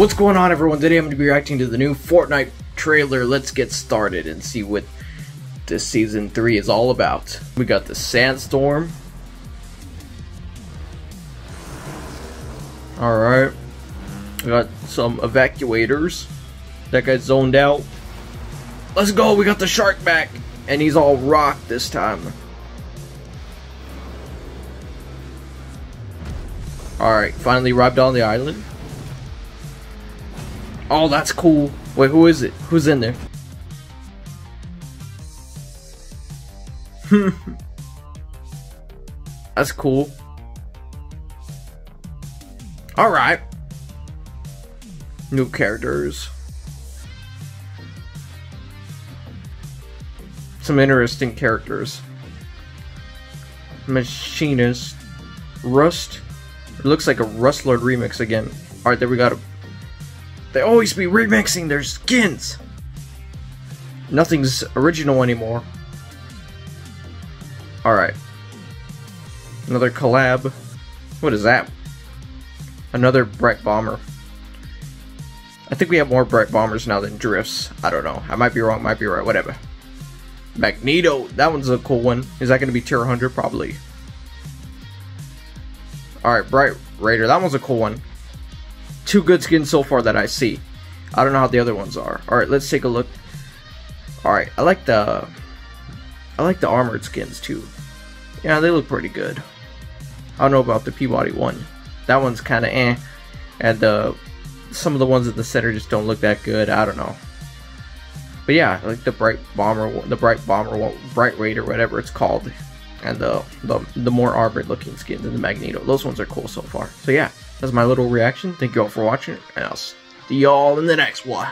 What's going on everyone? Today I'm going to be reacting to the new Fortnite trailer. Let's get started and see what this season 3 is all about. We got the sandstorm. Alright. We got some evacuators. That guy's zoned out. Let's go, we got the shark back. And he's all rock this time. Alright, finally arrived on the island. Oh, that's cool. Wait, who is it? Who's in there? that's cool. Alright. New characters. Some interesting characters. Machinist. Rust. It looks like a Rust Lord remix again. Alright, there we got a they always be remixing their skins. Nothing's original anymore. Alright. Another collab. What is that? Another Brite Bomber. I think we have more Brite Bombers now than Drifts. I don't know. I might be wrong, might be right, whatever. Magneto. That one's a cool one. Is that going to be tier 100? Probably. Alright, Brite Raider. That one's a cool one two good skins so far that I see. I don't know how the other ones are. Alright, let's take a look. Alright, I like the I like the armored skins too. Yeah, they look pretty good. I don't know about the P-Body one. That one's kind of eh. And uh, some of the ones at the center just don't look that good. I don't know. But yeah, I like the Brite Bomber, the Brite Bomber, bright raid or whatever it's called. And the, the, the more armored looking skins and the Magneto. Those ones are cool so far. So yeah, that's my little reaction. Thank you all for watching, and I'll see y'all in the next one.